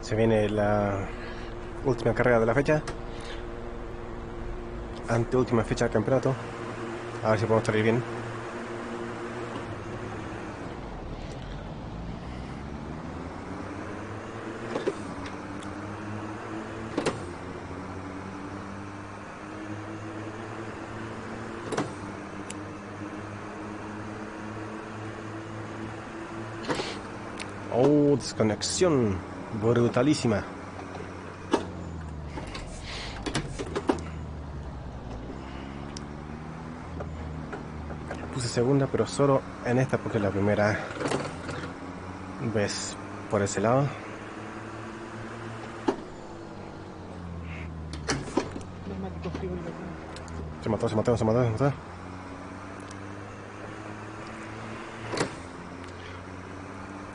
Se viene la última carrera de la fecha. Anteúltima fecha del campeonato. A ver si podemos salir bien. Oh, desconexión brutalísima. Puse segunda, pero solo en esta porque es la primera vez por ese lado. Se mató, se mató, se mató, se mató.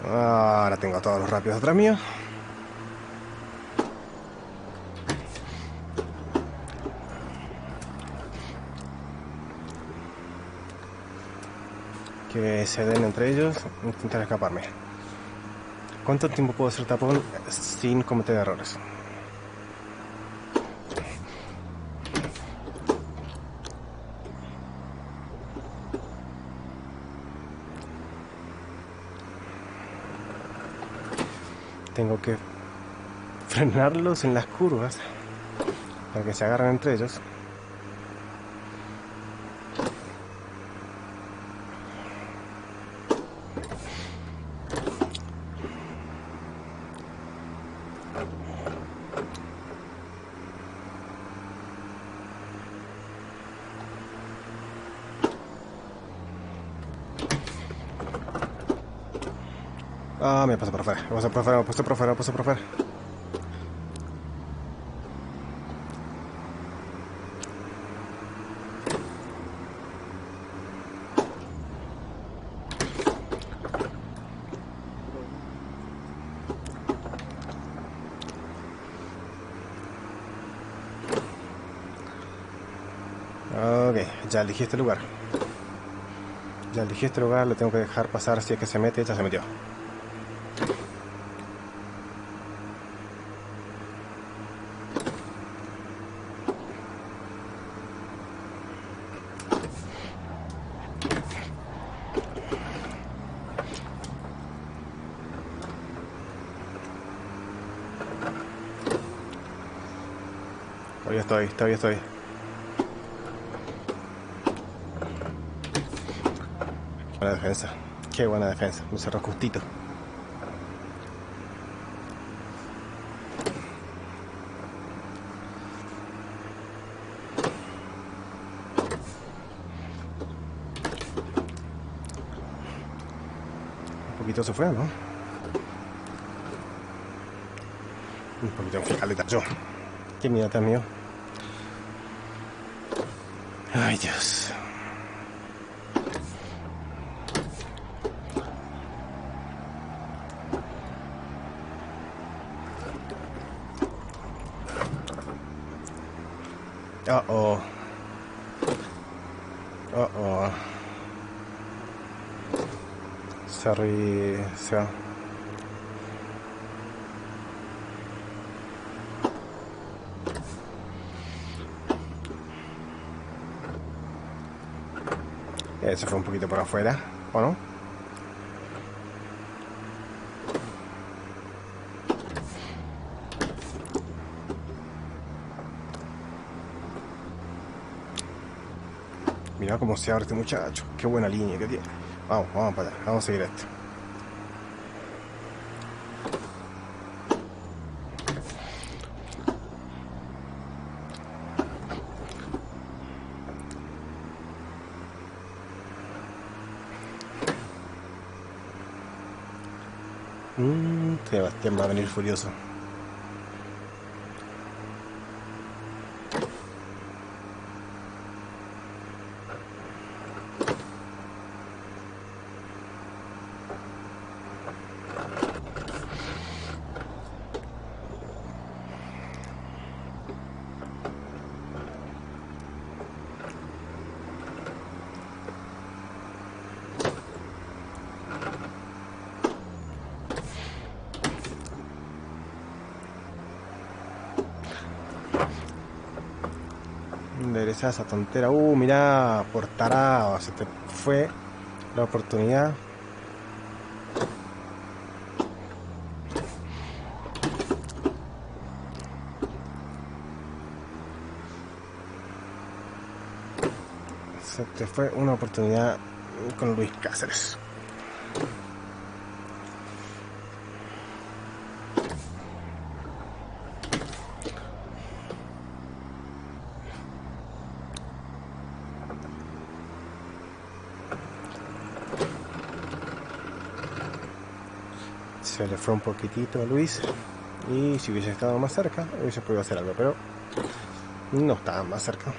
Ahora tengo a todos los rápidos atrás mío. Se den entre ellos. Intentar escaparme. ¿Cuánto tiempo puedo hacer tapón sin cometer errores? Tengo que frenarlos en las curvas para que se agarren entre ellos. Me pasa por afuera, me pasa por afuera, me pasa por afuera, me pasa por afuera. Ok, ya elegí este lugar. Ya elegí este lugar, le tengo que dejar pasar si es que se mete, ya se metió. Todavía estoy, todavía estoy. Buena defensa. Qué buena defensa. Me cerró justito. Un poquito se fue, ¿no? Un poquito en caleta yo. Qué miedo mío. Ay, Dios. Uh oh. Uh oh. Se fue un poquito por afuera, ¿o no? Mira cómo se abre este muchacho. Qué buena línea que tiene. Vamos, vamos para allá. Vamos a seguir esto. Sebastián va a venir furioso. Endereza esa tontera. Uh, mira, por tarado. Se te fue la oportunidad. Se te fue una oportunidad con Luis Cáceres. Se le fue un poquitito a Luis y si hubiese estado más cerca hubiese podido hacer algo pero no estaba más cerca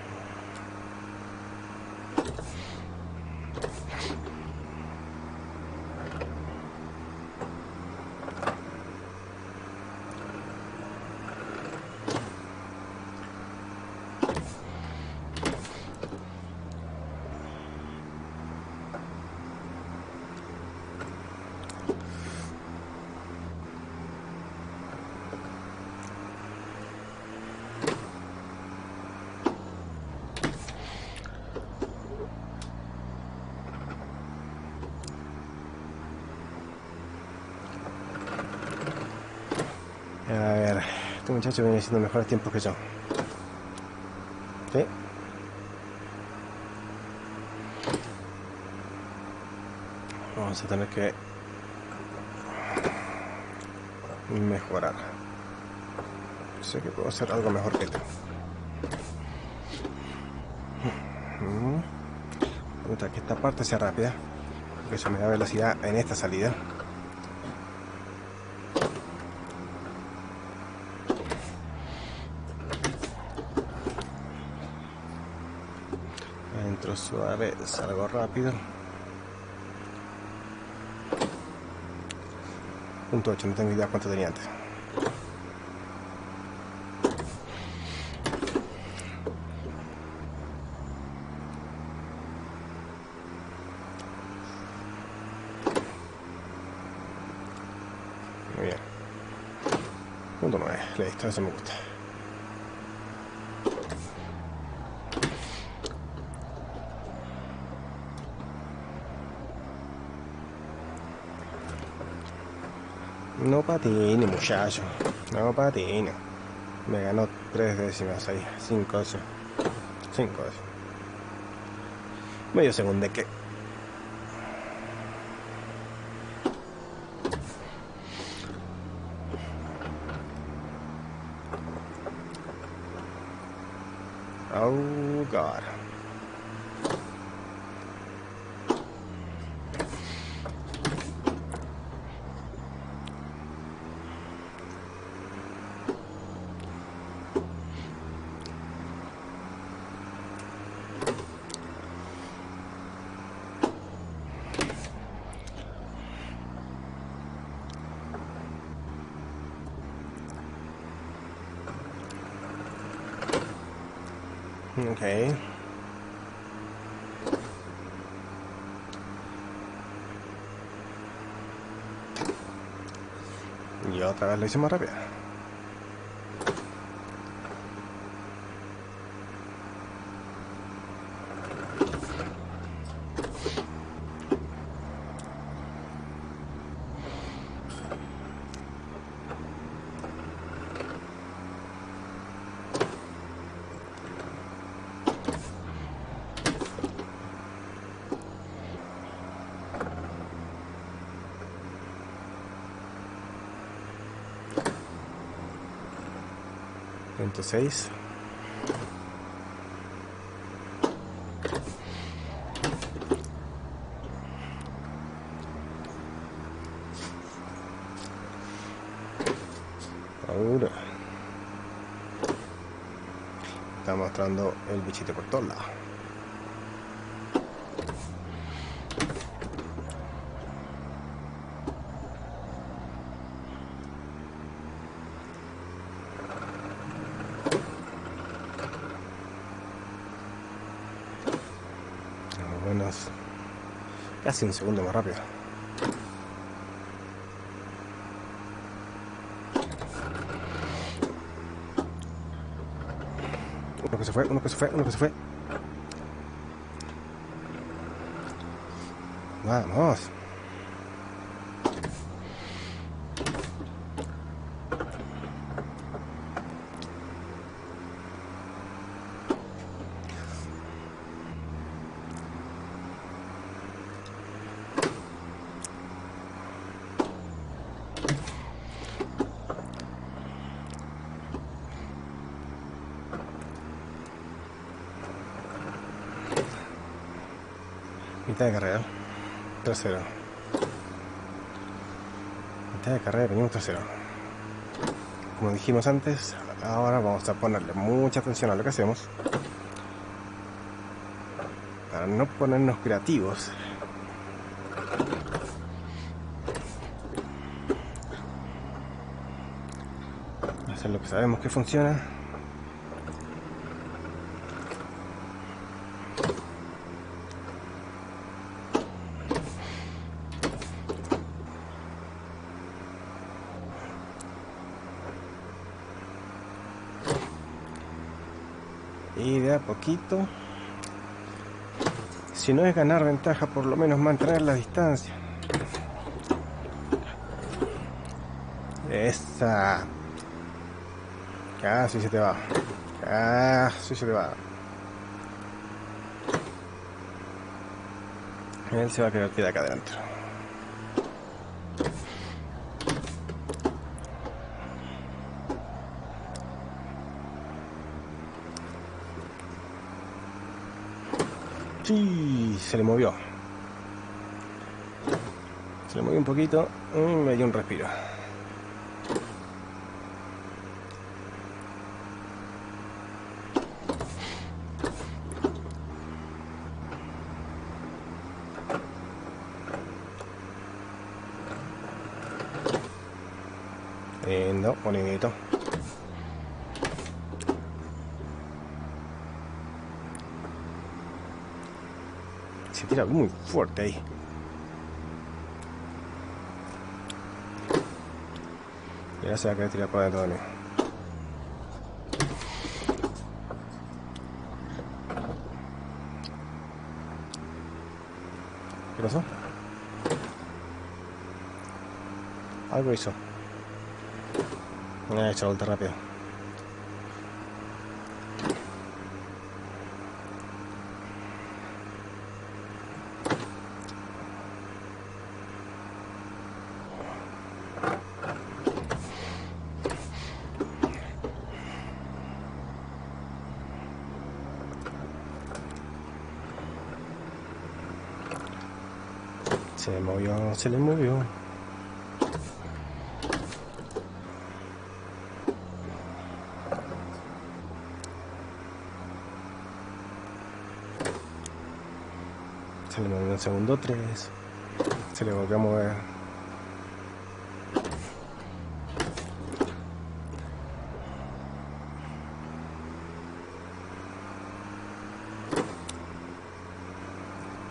muchacho viene haciendo mejores tiempos que yo. Vamos a tener que mejorar. Sé que puedo hacer algo mejor que tú. A que esta parte sea rápida, porque eso me da velocidad en esta salida. Suave, salgo rápido. Punto 8, no tengo idea cuánto tenía antes. Muy bien. Punto 9, listo, eso me gusta. No patine, muchacho. No patine. Me ganó tres décimas ahí. Cinco, ocho. Cinco, ocho. Medio segundo que. Oh, God. Okay. Y otra vez lo hicimos rápido. Seis Ahora está mostrando el bichito por todos lados. Casi un segundo más rápido. Uno que se fue, uno que se fue, uno que se fue. Vamos. Mitad de carrera. Trasero. Mitad de carrera, venimos trasero. Como dijimos antes, ahora vamos a ponerle mucha atención a lo que hacemos. Para no ponernos creativos. Hacer lo que sabemos que funciona. Y de a poquito, si no es ganar ventaja, por lo menos mantener la distancia. Esa. Casi se te va. Casi se te va. Él se va a quedar acá adentro. Sí, se le movió. Se le movió un poquito y me dio un respiro. Lindo, bonito. Se tira muy fuerte ahí. Y ahora se va a querer tirar por adentro de mí. ¿Qué pasó? Algo hizo. Me ha hecho vuelta rápido. Se le movió, se le movió. Se le movió un segundo tres. Se le volvió a mover.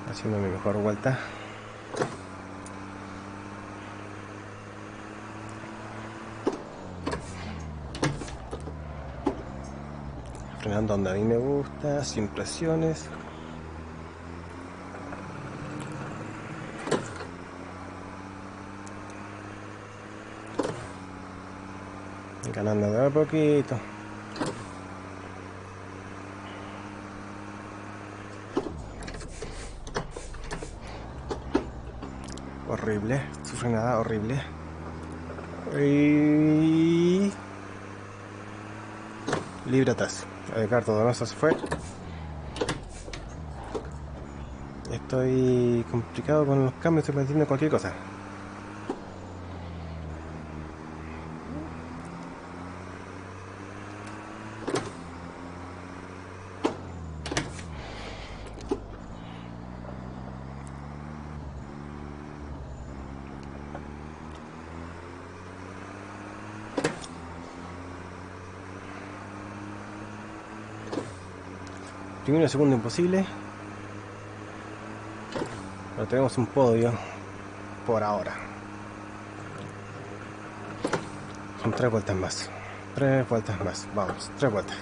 Haciendo mi mejor vuelta. Frenando donde a mí me gusta, sin presiones. Ganando de a poquito. Horrible, su frenada horrible. Y... Libre Ricardo Donoso se fue. Estoy complicado con los cambios, estoy metiendo cualquier cosa. segundo imposible. Pero tenemos un podio por ahora. Son tres vueltas más. Tres vueltas más. Vamos, tres vueltas.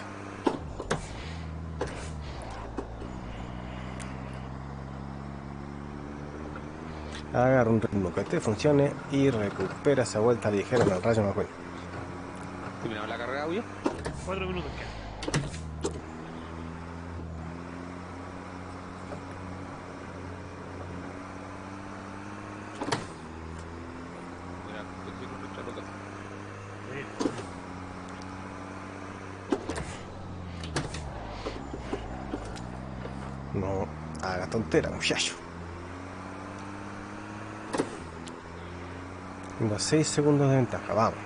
Agarra un ritmo que te funcione y recupera esa vuelta ligera en el rayo McQueen. ¿Terminamos la carrera, Audio? Cuatro minutos. Tontera, muchacho. Tengo 6 segundos de ventaja, vamos.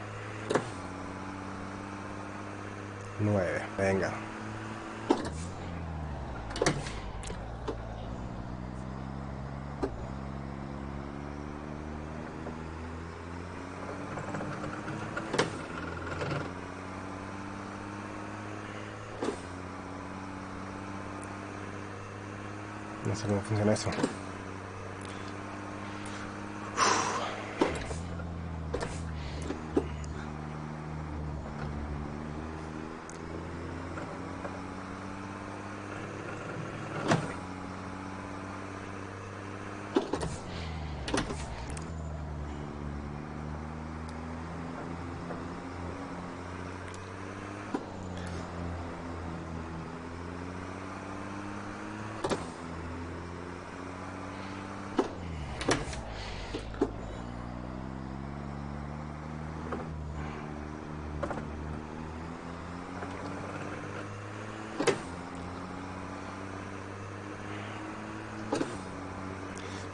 9, venga. No sé cómo funciona eso.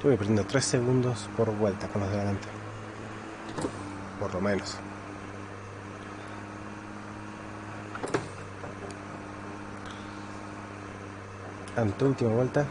Estuve perdiendo 3 segundos por vuelta con los de adelante. Por lo menos. Ante última vuelta.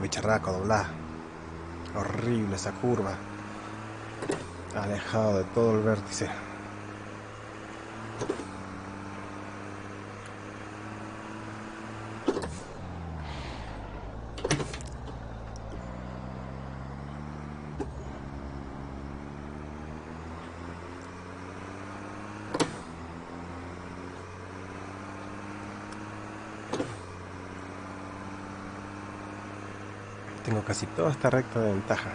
Bicharraco, dobla. Horrible esa curva. Alejado de todo el vértice. Tengo casi toda esta recta de ventaja.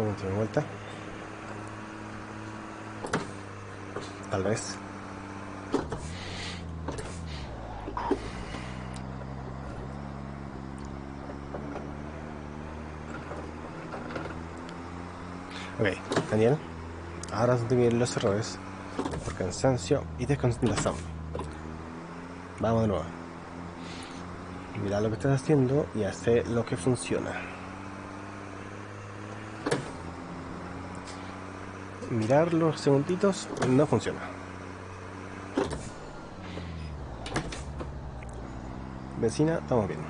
Última vuelta. Tal vez. Ok, Daniel. Ahora vienen los errores por cansancio y desconcentración. Vamos de nuevo. Mira lo que estás haciendo y hace lo que funciona. Mirar los segunditos no funciona. Vecina, estamos bien.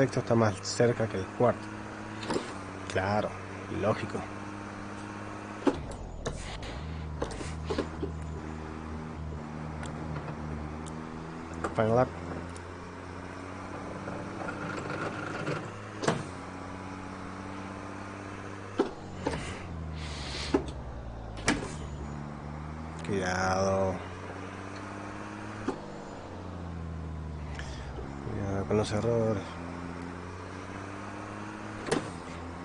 Sexto está más cerca que el cuarto. Claro, lógico. Final lap. Cuidado. Cuidado con los errores.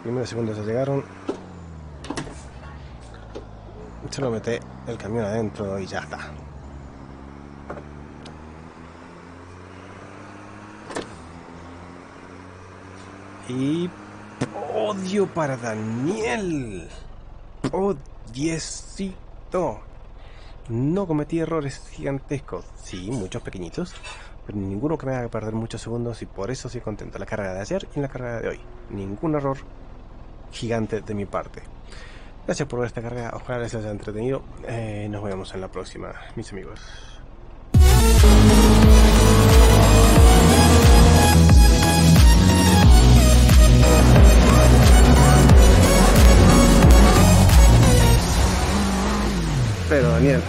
Primeros segundos ya llegaron. Se lo mete el camión adentro y ya está. Y odio para Daniel. Odiecito. No cometí errores gigantescos. Sí, muchos pequeñitos. Pero ninguno que me haga perder muchos segundos y por eso estoy contento. La carrera de ayer y la carrera de hoy. Ningún error gigante de mi parte. Gracias por ver esta carrera. Ojalá les haya entretenido. Eh, nos vemos en la próxima, mis amigos. Pero Daniel,